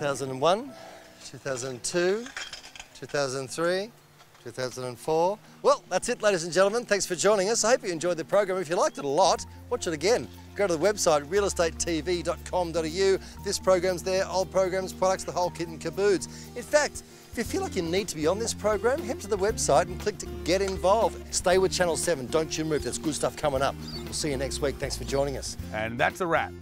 2001, 2002, 2003, 2004. Well, that's it, ladies and gentlemen. Thanks for joining us. I hope you enjoyed the program. If you liked it a lot, watch it again. Go to the website realestatetv.com.au. This program's there, old programs, products, the whole kit and caboodle. In fact, if you feel like you need to be on this program, head to the website and click to get involved. Stay with Channel 7. Don't you move. There's good stuff coming up. We'll see you next week. Thanks for joining us. And that's a wrap.